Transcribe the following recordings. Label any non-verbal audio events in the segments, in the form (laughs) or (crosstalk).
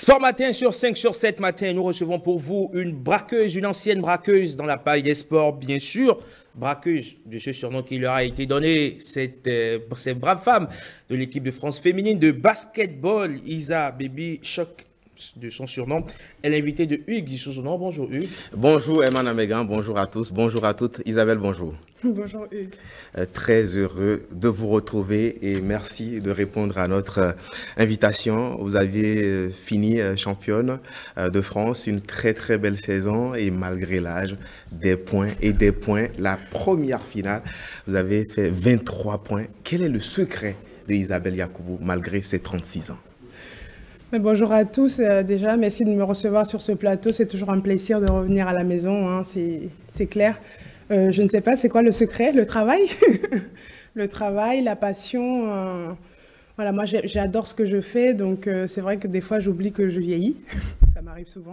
Sport Matin sur 5 sur 7 matin, nous recevons pour vous une braqueuse, une ancienne braqueuse dans la paille des sports, bien sûr. Braqueuse de ce surnom qui leur a été donné, cette, euh, cette brave femme de l'équipe de France féminine de basketball, Isa Baby Choc de son surnom. Elle est invitée de Hugues nom. Bonjour Hugues. Bonjour Emmanuel Amégan, bonjour à tous, bonjour à toutes. Isabelle, bonjour. (laughs) Bonjour Hugues. Euh, très heureux de vous retrouver et merci de répondre à notre euh, invitation. Vous aviez euh, fini championne de France, une très très belle saison et malgré l'âge, des points et des points. La première finale, vous avez fait 23 points. Quel est le secret de Isabelle Yacoubou malgré ses 36 ans? Bonjour à tous. Euh, déjà, merci de me recevoir sur ce plateau. C'est toujours un plaisir de revenir à la maison, hein, c'est clair. Euh, je ne sais pas, c'est quoi le secret? Le travail? (laughs) Le travail, la passion. Euh, voilà, moi j'adore ce que je fais, donc c'est vrai que des fois j'oublie que je vieillis. (laughs) ça m'arrive souvent.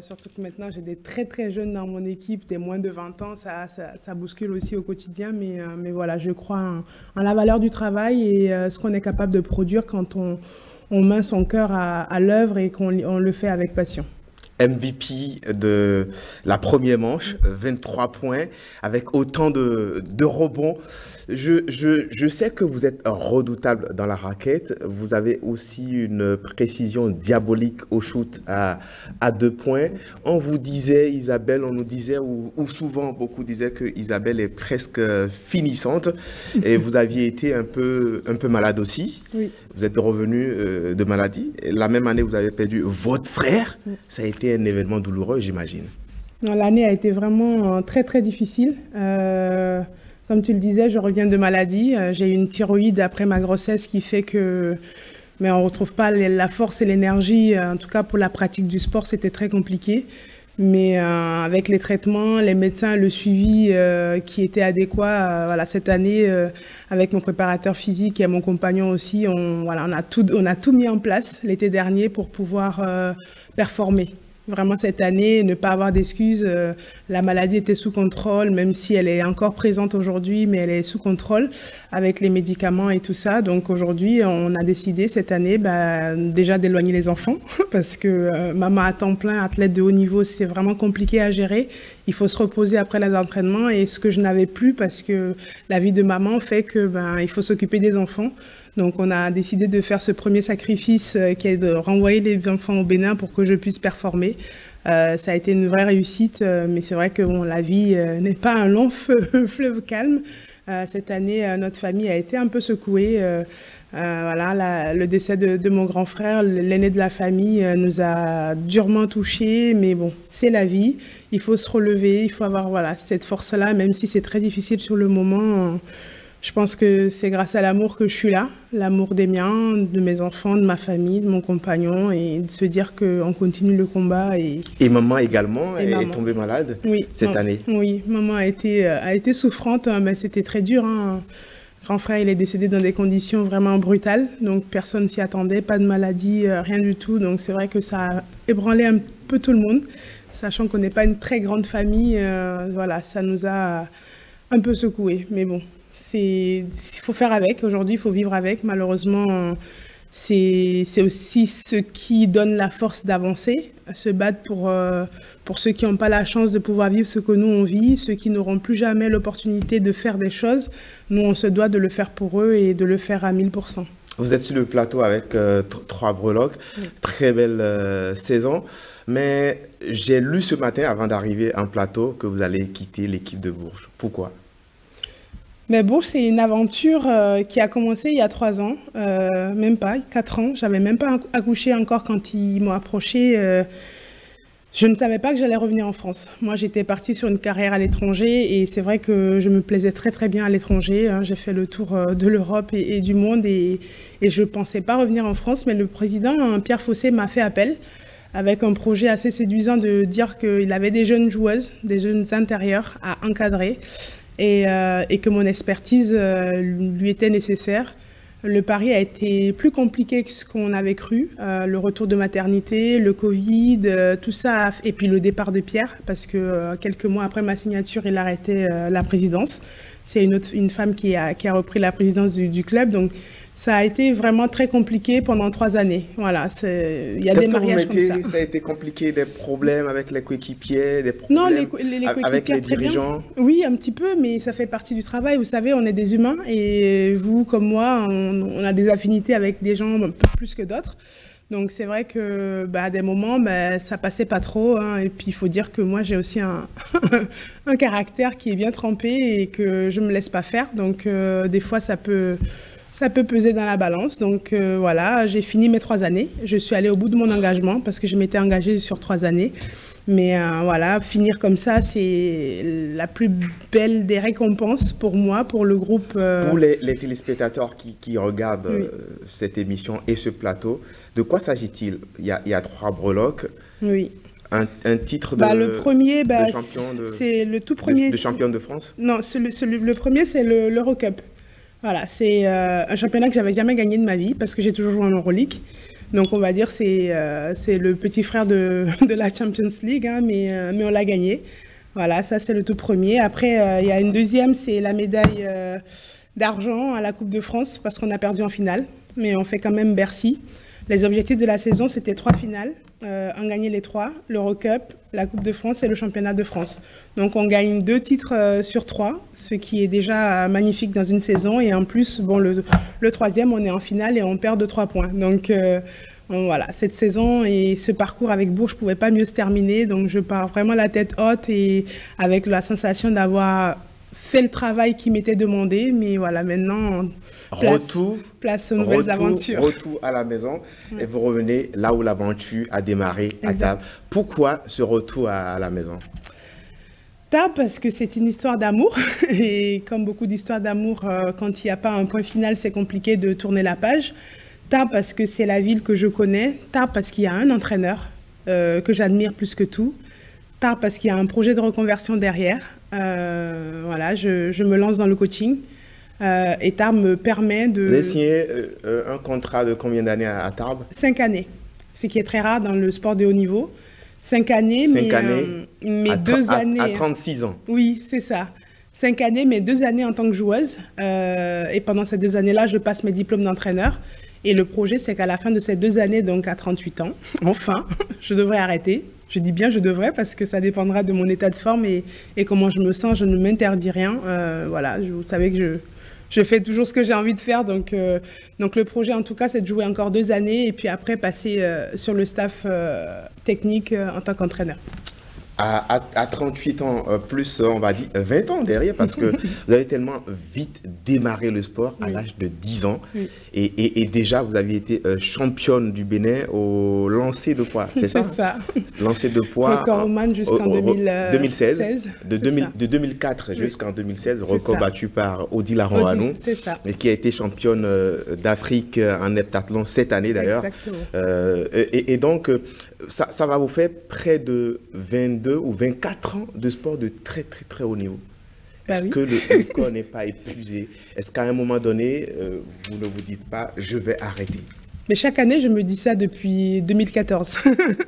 surtout que maintenant j'ai des très très jeunes dans mon équipe, des moins de 20 ans, ça, ça, bouscule aussi au quotidien, mais, mais voilà, je crois en la valeur du travail et ce qu'on est capable de produire quand on, on met son cœur à, l'œuvre et qu'on le fait avec passion. MVP de la première manche, 23 points, avec autant de, de rebonds. Je, je, je, sais que vous êtes redoutable dans la raquette. Vous avez aussi une précision diabolique au shoot à, à deux points. On vous disait, Isabelle, on nous disait, ou, souvent beaucoup disaient que Isabelle est presque finissante. Et vous aviez été un peu, un peu malade aussi. Oui. Vous êtes revenu euh, de maladie. La même année, vous avez perdu votre frère. Ça a été un événement douloureux, j'imagine. L'année a été vraiment euh, très, très difficile. Euh, comme tu le disais, je reviens de maladie. Euh, j'ai une thyroïde après ma grossesse qui fait que mais on ne retrouve pas la force et l'énergie. En tout cas, pour la pratique du sport, c'était très compliqué. Mais avec les traitements, les médecins, le suivi qui était adéquat, voilà, cette année, avec mon préparateur physique et mon compagnon aussi, on, voilà, on, a tout, on a tout mis en place l'été dernier pour pouvoir performer vraiment cette année, ne pas avoir d'excuses. Euh, la maladie était sous contrôle, même si elle est encore présente aujourd'hui, mais elle est sous contrôle avec les médicaments et tout ça. Donc aujourd'hui, on a décidé cette année bah, déjà d'éloigner les enfants (laughs) parce que euh, maman à temps plein, athlète de haut niveau, c'est vraiment compliqué à gérer. Il faut se reposer après les entraînements et ce que je n'avais plus parce que la vie de maman fait que ben, il faut s'occuper des enfants. Donc on a décidé de faire ce premier sacrifice euh, qui est de renvoyer les enfants au Bénin pour que je puisse performer. Euh, ça a été une vraie réussite, euh, mais c'est vrai que la vie (laughs) n'est pas un long (laughs) fleuve calme. cette année, notre famille a été un peu secouée. le décès de, mon grand frère, l'aîné de la famille, nous a durement touchés, mais bon, c'est la vie. Il faut se relever, il faut avoir voilà cette force-là, même si c'est très difficile sur le moment. Je pense que c'est grâce à l'amour que je suis là, l'amour des miens, de mes enfants, de ma famille, de mon compagnon, et de se dire qu'on continue le combat. Et, et maman également est tombée malade oui, cette année Oui, maman a été, euh, a été souffrante, hein, mais c'était très dur. Hein. Grand frère, il est décédé dans des conditions vraiment brutales, donc personne s'y attendait, pas de maladie, euh, rien du tout. Donc c'est vrai que ça a ébranlé un peu tout le monde, sachant qu'on n'est pas une très grande famille. Euh, voilà, ça nous a un peu secoué, mais bon, il faut faire avec. Aujourd'hui, il faut vivre avec. Malheureusement, c'est aussi ce qui donne la force d'avancer, se battre pour, euh, pour ceux qui n'ont pas la chance de pouvoir vivre ce que nous on vit, ceux qui n'auront plus jamais l'opportunité de faire des choses. Nous, on se doit de le faire pour eux et de le faire à 1000%. Vous êtes sur le plateau avec euh, trois breloques, très belle euh, saison. Mais j'ai lu ce matin, avant d'arriver en plateau, que vous allez quitter l'équipe de Bourges. Pourquoi? Mais bon, c'est une aventure euh, qui a commencé il y a trois ans, euh, même pas, quatre ans. J'avais même pas accouché encore quand ils m'ont approché. Euh, je ne savais pas que j'allais revenir en France. Moi, j'étais partie sur une carrière à l'étranger et c'est vrai que je me plaisais très très bien à l'étranger. Hein. J'ai fait le tour de l'Europe et, du monde et, et je ne pensais pas revenir en France. Mais le président Pierre Fossé m'a fait appel avec un projet assez séduisant de dire qu'il avait des jeunes joueuses, des jeunes intérieurs à encadrer. Euh, et, que mon expertise euh, lui était nécessaire. Le pari a été plus compliqué que ce qu'on avait cru. Euh, le retour de maternité, le Covid, tout ça, et puis le départ de Pierre, parce que quelques mois après ma signature, il arrêtait la présidence. C'est une, femme qui a, qui a repris la présidence du, du club. Donc, ça a été vraiment très compliqué pendant trois années. Voilà, il y a des mariages comme ça. Ça a été compliqué, des problèmes avec les coéquipiers, des problèmes non, les, les, avec les dirigeants. Oui, un petit peu, mais ça fait partie du travail. Vous savez, on est des humains et vous, comme moi, on, a des affinités avec des gens un peu plus que d'autres. Donc c'est vrai que bah, à des moments, bah, ça passait pas trop. Hein. et puis il faut dire que moi j'ai aussi un, (laughs) un, caractère qui est bien trempé et que je me laisse pas faire. Donc euh, des fois ça peut ça peut peser dans la balance. Donc euh, voilà, j'ai fini mes trois années. Je suis allée au bout de mon engagement parce que je m'étais engagée sur trois années. Mais euh, voilà, finir comme ça, c'est la plus belle des récompenses pour moi, pour le groupe. Euh, pour les, téléspectateurs qui, regardent cette émission et ce plateau, de quoi s'agit-il? Il, y a trois breloques. Oui. Un, titre bah, de, le premier, bah, c'est le tout premier. De, champion de France? Non, le, le premier, c'est l'Eurocup. Voilà, c'est euh, un championnat que j'avais jamais gagné de ma vie parce que j'ai toujours joué en Euroleague. Donc on va dire c'est euh, c'est le petit frère de, (laughs) la Champions League, hein, mais, euh, mais on l'a gagné. Voilà, ça c'est le tout premier. Après, il y a une deuxième, c'est la médaille d'argent à la Coupe de France parce qu'on a perdu en finale, mais on fait quand même Bercy. Les objectifs de la saison, c'était trois finales, euh, en gagner les trois, l'Eurocup, la Coupe de France et le Championnat de France. Donc on gagne deux titres euh, sur trois, ce qui est déjà magnifique dans une saison. Et en plus, bon, le, troisième, on est en finale et on perd de trois points. Donc euh, voilà, cette saison et ce parcours avec Bourges ne pouvait pas mieux se terminer. Donc je pars vraiment la tête haute et avec la sensation d'avoir fait le travail qui m'était demandé. Mais voilà, maintenant retour, place aux nouvelles aventures. Retour à la maison et vous revenez là où l'aventure a démarré à table. Pourquoi ce retour à, la maison? Table parce que c'est une histoire d'amour (laughs) et comme beaucoup d'histoires d'amour, euh, quand il n'y a pas un point final, c'est compliqué de tourner la page. Table parce que c'est la ville que je connais. Table parce qu'il y a un entraîneur euh, que j'admire plus que tout. Tard parce qu'il y a un projet de reconversion derrière. Euh, voilà, je, je, me lance dans le coaching. Euh, et Tarbes me permet de... Vous avez signé euh, un contrat de combien d'années à, Tarbes? Cinq années, ce qui est très rare dans le sport de haut niveau. Cinq années, Cinq mais, années, euh, mais deux années... À 36 ans. Oui, c'est ça. Cinq années, mais deux années en tant que joueuse. et pendant ces deux années-là, je passe mes diplômes d'entraîneur. Et le projet, c'est qu'à la fin de ces deux années, donc à 38 ans, (laughs) enfin, je devrais arrêter. Je dis bien je devrais parce que ça dépendra de mon état de forme et, comment je me sens. Je ne m'interdis rien. voilà, vous savez que je, je fais toujours ce que j'ai envie de faire. Donc, euh, donc le projet, en tout cas, c'est de jouer encore deux années et puis après passer euh, sur le staff euh, technique en tant qu'entraîneur à, 38 ans, euh, plus on va dire 20 ans derrière, parce que (laughs) vous avez tellement vite démarré le sport à l'âge de 10 ans. Et, déjà, vous aviez été euh, championne du Bénin au lancer de poids, c'est ça? (laughs) C'est ça. Lancer de poids. Record jusqu'en 2016. De, de 2004 jusqu'en 2016, record battu par Odile Aron C'est ça. Et qui a été championne euh, d'Afrique en heptathlon cette année d'ailleurs. et, et, donc, ça, ça, va vous faire près de 22 ou 24 ans de sport de très très très haut niveau. Bah Est-ce que le, (laughs) corps n'est pas épuisé? Est-ce qu'à un moment donné, euh, vous ne vous dites pas, je vais arrêter? Mais chaque année, je me dis ça depuis 2014.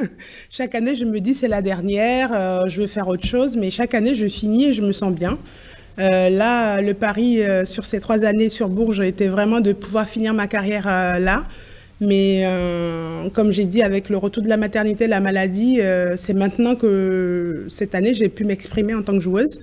(laughs) chaque année, je me dis c'est la dernière, euh, je veux faire autre chose, mais chaque année, je finis et je me sens bien. Euh, là, le pari sur ces trois années sur Bourges était vraiment de pouvoir finir ma carrière là. Mais euh, comme j'ai dit, avec le retour de la maternité, la maladie, euh, c'est maintenant que cette année, j'ai pu m'exprimer en tant que joueuse.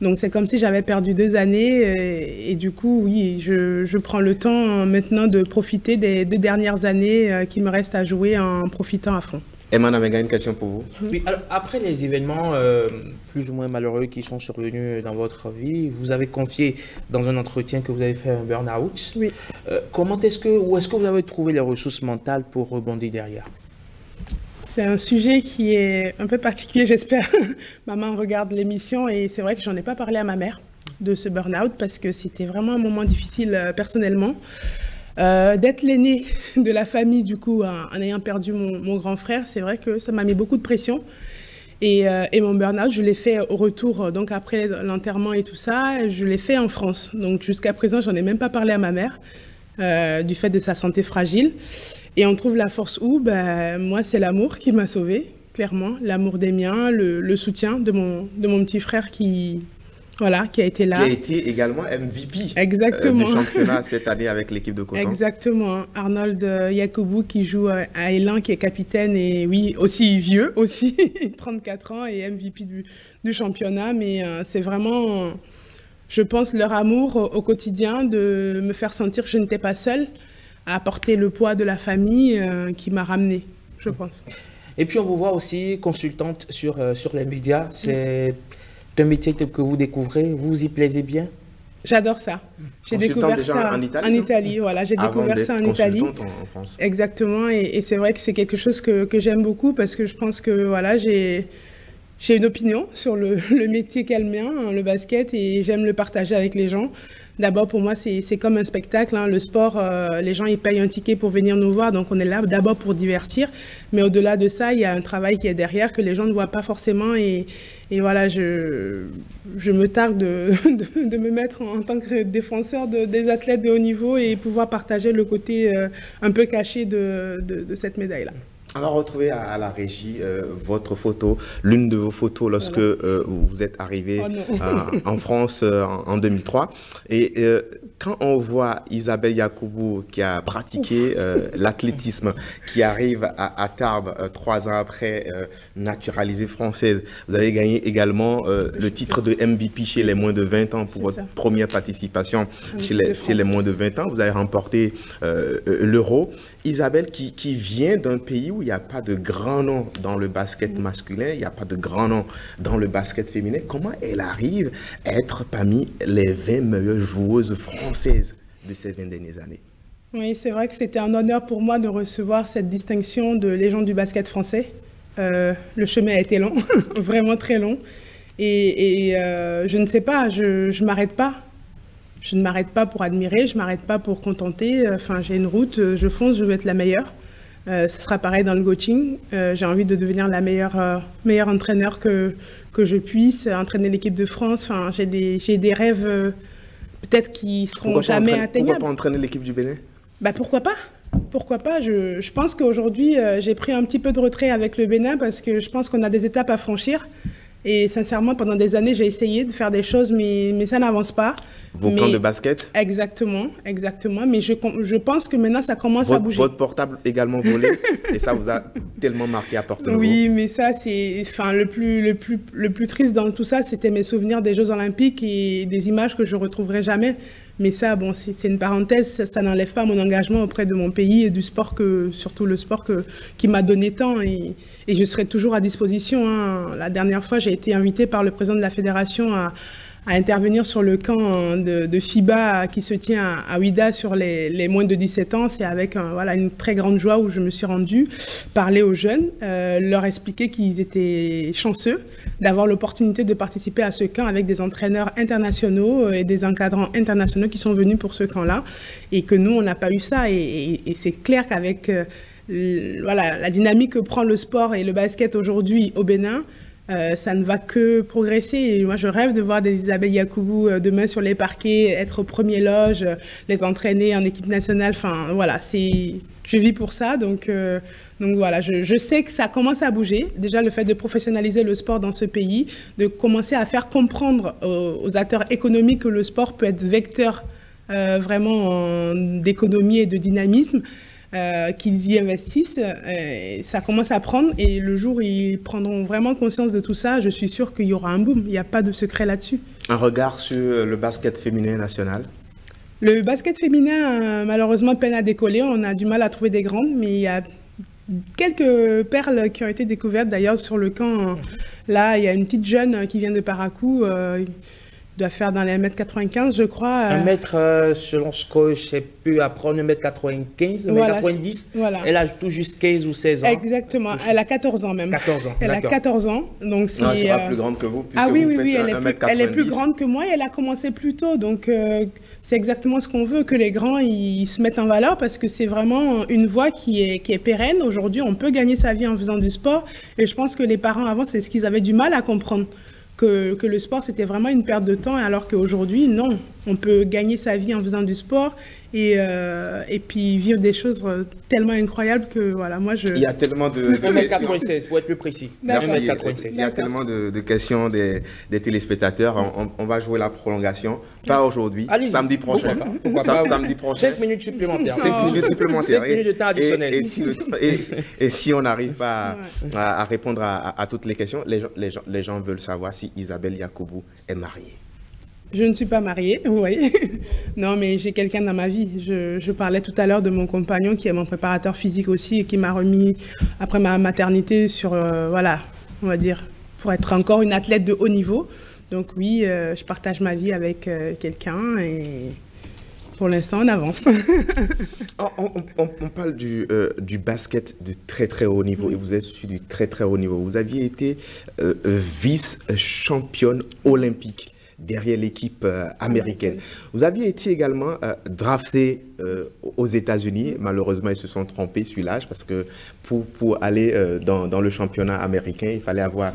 Donc c'est comme si j'avais perdu deux années et, du coup, oui, je, je, prends le temps maintenant de profiter des deux dernières années euh, qui me restent à jouer en profitant à fond. Emmanuel avait une question pour vous. Oui, alors, après les événements euh, plus ou moins malheureux qui sont survenus dans votre vie, vous avez confié dans un entretien que vous avez fait un burn-out. Oui. Euh, comment est-ce que, où est-ce que vous avez trouvé les ressources mentales pour rebondir derrière? C'est un sujet qui est un peu particulier, j'espère. (laughs) Maman regarde l'émission et c'est vrai que j'en ai pas parlé à ma mère de ce burn-out parce que c'était vraiment un moment difficile euh, personnellement. Euh, d'être l'aîné (laughs) de la famille, du coup, en, ayant perdu mon, grand frère, c'est vrai que ça m'a mis beaucoup de pression. Et, euh, mon burn-out, je l'ai fait au retour, donc après l'enterrement et tout ça, je l'ai fait en France. Donc jusqu'à présent, j'en ai même pas parlé à ma mère, euh, du fait de sa santé fragile. Et on trouve la force où? Ben, Moi, c'est l'amour qui m'a sauvée, clairement. L'amour des miens, le, soutien de mon, de mon petit frère qui, Voilà, qui a été là. Qui a été également MVP Exactement. du championnat (laughs) cette année avec l'équipe de Coton. Exactement. Arnold Yacoubou qui joue à Elan, qui est capitaine et oui, aussi vieux, aussi (laughs) 34 ans et MVP du, du championnat. Mais c'est vraiment, je pense, leur amour au quotidien de me faire sentir que je n'étais pas seule à apporter le poids de la famille qui m'a ramenée, je pense. Et puis on vous voit aussi consultante sur, sur les médias. C'est un métier que vous découvrez, vous y plaisez bien? J'adore ça. J'ai découvert ça en Italie. En Italie, voilà, j'ai découvert ça en Italie. En, France. Exactement, et, c'est vrai que c'est quelque chose que, que j'aime beaucoup parce que je pense que voilà, j'ai j'ai une opinion sur le, (laughs) métier qu'elle mien, hein, le basket, et j'aime le partager avec les gens. D'abord, pour moi, c'est comme un spectacle. Hein. Le sport, euh, les gens, ils payent un ticket pour venir nous voir. Donc, on est là d'abord pour divertir. Mais au-delà de ça, il y a un travail qui est derrière que les gens ne voient pas forcément. Et, voilà, je, me targue de, (laughs) me mettre en, tant que défenseur de, des athlètes de haut niveau et pouvoir partager le côté euh, un peu caché de cette médaille-là. On va retrouver à, la régie euh, votre photo, l'une de vos photos lorsque euh, vous êtes arrivé oh euh, en France euh, en, en, 2003. Et euh, quand on voit Isabelle Yacoubou qui a pratiqué euh, l'athlétisme, qui arrive à, à Tarbes trois ans après, naturalisée française, vous avez gagné également le titre de MVP chez les moins de 20 ans pour votre ça. première participation chez les, chez les, moins de 20 ans. Vous avez remporté l'euro. Isabelle qui, qui vient d'un pays où il n'y a pas de grand nom dans le basket masculin, il n'y a pas de grand nom dans le basket féminin. Comment elle arrive à être parmi les 20 meilleures joueuses françaises de ces 20 dernières années Oui, c'est vrai que c'était un honneur pour moi de recevoir cette distinction de légende du basket français. Euh, le chemin a été long, (laughs) vraiment très long. Et, euh, je ne sais pas, je ne m'arrête pas je ne m'arrête pas pour admirer, je ne m'arrête pas pour contenter. Enfin, j'ai une route, je fonce, je veux être la meilleure. Euh, ce sera pareil dans le coaching. J'ai envie de devenir la meilleure, euh, meilleure entraîneur que, que je puisse, entraîner l'équipe de France. Enfin, j'ai des, des rêves peut-être qui seront pourquoi jamais entraîner, atteignables. Pourquoi pas entraîner l'équipe du Bénin? Bah, Pourquoi pas? Pourquoi pas? Je, je, pense qu'aujourd'hui, j'ai pris un petit peu de retrait avec le Bénin parce que je pense qu'on a des étapes à franchir. Et sincèrement, pendant des années, j'ai essayé de faire des choses, mais, mais ça n'avance pas. Vos camps de basket Exactement, exactement. Mais je, je pense que maintenant, ça commence votre, à bouger. Votre portable également volé, (laughs) et ça vous a tellement marqué à Novo. Oui, mais ça, c'est, enfin, le plus, le plus, le plus triste dans tout ça, c'était mes souvenirs des Jeux Olympiques et des images que je retrouverai jamais. Mais ça, bon, c'est une parenthèse, ça, ça n'enlève pas mon engagement auprès de mon pays et du sport que, surtout le sport que, qui m'a donné tant. Et, et, je serai toujours à disposition. Hein. La dernière fois, j'ai été invitée par le président de la fédération à, à intervenir sur le camp de, FIBA qui se tient à, Ouida sur les, moins de 17 ans. C'est avec voilà, une très grande joie où je me suis rendue parler aux jeunes, euh, leur expliquer qu'ils étaient chanceux d'avoir l'opportunité de participer à ce camp avec des entraîneurs internationaux et des encadrants internationaux qui sont venus pour ce camp-là et que nous, on n'a pas eu ça. Et c'est clair qu'avec euh, voilà, la dynamique que prend le sport et le basket aujourd'hui au Bénin, euh, ça ne va que progresser. Et moi, je rêve de voir des Isabelle Yacoubou euh, demain sur les parquets, être au premier loge, euh, les entraîner en équipe nationale. Enfin, voilà, je vis pour ça. Donc, voilà, je, sais que ça commence à bouger. Déjà, le fait de professionnaliser le sport dans ce pays, de commencer à faire comprendre aux, acteurs économiques que le sport peut être vecteur vraiment d'économie et de dynamisme. Euh, qu'ils y investissent. Euh, ça commence à prendre et le jour où ils prendront vraiment conscience de tout ça, je suis sûr qu'il y aura un boom. Il n'y a pas de secret là-dessus. Un regard sur le basket féminin national Le basket féminin, euh, malheureusement, peine à décoller. On a du mal à trouver des grandes, mais il y a quelques perles qui ont été découvertes d'ailleurs sur le camp. Là, il y a une petite jeune qui vient de Paracou doit faire dans les 1m95, je crois. Un mètre, euh, selon ce que j'ai pu apprendre, 1m95, 1m90. Voilà, 90. Voilà. Elle a tout juste 15 ou 16 ans. Exactement. Elle a 14 ans même. 14 ans. Elle a 14 ans. Donc. Non, elle sera euh... plus grande que vous. Ah oui, vous oui, oui. Elle, est plus, elle, est plus, grande que moi et elle a commencé plus tôt. Donc euh, c'est exactement ce qu'on veut, que les grands ils, se mettent en valeur parce que c'est vraiment une voie qui est, qui est pérenne. Aujourd'hui, on peut gagner sa vie en faisant du sport. Et je pense que les parents avant, c'est ce qu'ils avaient du mal à comprendre que, le sport, c'était vraiment une perte de temps, alors qu'aujourd'hui, non. On peut gagner sa vie en faisant du sport et, euh, et puis vivre des choses euh, tellement incroyables que voilà, moi je. Il y a tellement de. 1m96, pour être plus précis. Merci. Il y a tellement de, de questions des, des téléspectateurs. On, on, va jouer la prolongation. Pas aujourd'hui, samedi prochain. Pourquoi pas, Samedi prochain. 5 minutes supplémentaires. 5 minutes supplémentaires. 5 minutes de temps additionnel. Et, et, si, et, et, si, on n'arrive pas à, à, répondre à, à, toutes les questions, les gens, les, gens, les gens veulent savoir si Isabelle Yacoubou est mariée. Je ne suis pas mariée, (laughs) voyez. non, mais j'ai quelqu'un dans ma vie. Je, parlais tout à l'heure de mon compagnon qui est mon préparateur physique aussi et qui m'a remis après ma maternité sur, euh, voilà, on va dire, pour être encore une athlète de haut niveau. Donc oui, euh, je partage ma vie avec euh, quelqu'un et pour l'instant, on avance. (laughs) on, parle du, basket de très très haut niveau oui. et vous êtes sur du très très haut niveau. Vous aviez été vice-championne olympique derrière l'équipe euh, américaine. Vous aviez été également euh, drafté euh, aux États-Unis. Malheureusement, ils se sont trompés sur l'âge parce que pour, pour aller dans, dans, le championnat américain, il fallait avoir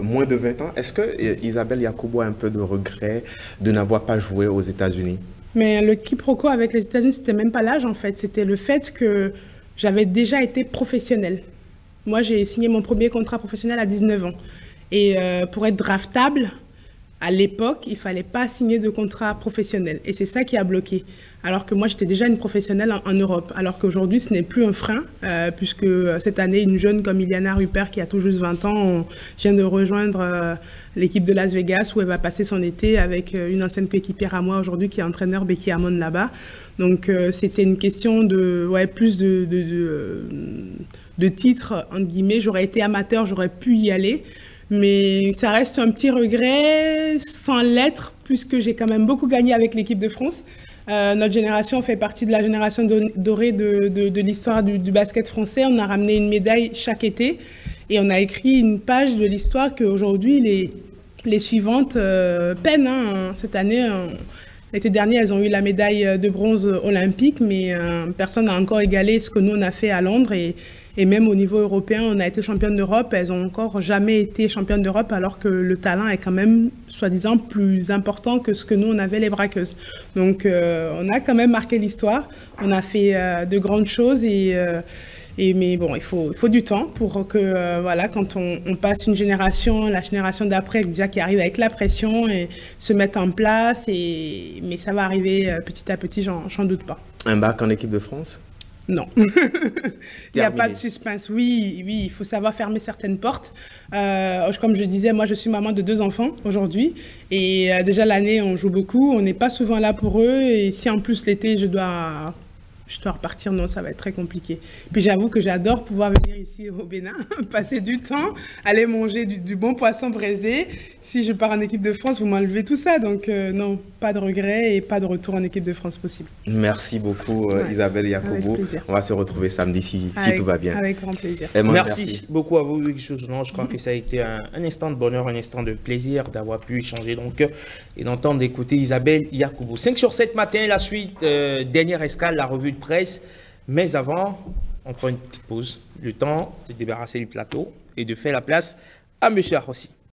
moins de 20 ans. Est-ce que Isabelle Yacobo a un peu de regret de n'avoir pas joué aux États-Unis? Mais le quiproquo avec les États-Unis, c'était même pas l'âge en fait. C'était le fait que j'avais déjà été professionnelle. Moi, j'ai signé mon premier contrat professionnel à 19 ans. Et pour être draftable, à l'époque, il fallait pas signer de contrat professionnel. Et c'est ça qui a bloqué. Alors que moi, j'étais déjà une professionnelle en, Europe. Alors qu'aujourd'hui, ce n'est plus un frein, euh, puisque cette année, une jeune comme Iliana Rupert, qui a tout juste 20 ans, vient de rejoindre euh, l'équipe de Las Vegas, où elle va passer son été avec euh, une ancienne coéquipière à moi aujourd'hui, qui est entraîneur Becky Hamon là-bas. Donc, euh, c'était une question de, ouais, plus de, de, de titres, entre guillemets. J'aurais été amateur, j'aurais pu y aller. Mais ça reste un petit regret sans l'être, puisque j'ai quand même beaucoup gagné avec l'équipe de France. Euh, notre génération fait partie de la génération dorée de, l'histoire du, basket français. On a ramené une médaille chaque été et on a écrit une page de l'histoire qu'aujourd'hui, les, les suivantes euh, peinent. Hein. Cette année, l'été dernier, elles ont eu la médaille de bronze olympique, mais euh, personne n'a encore égalé ce que nous, on a fait à Londres. Et même au niveau européen, on a été championne d'Europe. Elles ont encore jamais été championnes d'Europe alors que le talent est quand même, soi-disant, plus important que ce que nous, on avait les braqueuses. Donc, euh, on a quand même marqué l'histoire. On a fait euh, de grandes choses et, euh, mais bon, il faut, du temps pour que, voilà, quand on, on, passe une génération, la génération d'après, déjà qui arrive avec la pression et se mettre en place. Et, mais ça va arriver petit à petit, j'en doute pas. Un bac en équipe de France? Non. (laughs) il n'y a pas de suspense. Oui, oui, il faut savoir fermer certaines portes. Euh, comme je disais, moi, je suis maman de deux enfants aujourd'hui. Et euh, déjà, l'année, on joue beaucoup. On n'est pas souvent là pour eux. Et si en plus, l'été, je dois je dois repartir, non, ça va être très compliqué. Puis j'avoue que j'adore pouvoir venir ici au Bénin, (laughs) passer du temps, aller manger du, du, bon poisson braisé. Si je pars en équipe de France, vous m'enlevez tout ça. Donc euh, non, pas de regret et pas de retour en équipe de France possible. Merci beaucoup euh, ouais. Isabelle Yacobo. On va se retrouver samedi si, avec, si tout va bien. Avec grand plaisir. Merci, merci, beaucoup à vous, Souzenon. Je crois que ça a été un, un, instant de bonheur, un instant de plaisir d'avoir pu échanger donc, et d'entendre écouter Isabelle Yacobo. 5 sur 7 matin, la suite, euh, dernière escale, la revue de presse. Mais avant, on prend une petite pause, le temps de débarrasser du plateau et de faire la place à M. Arrossi.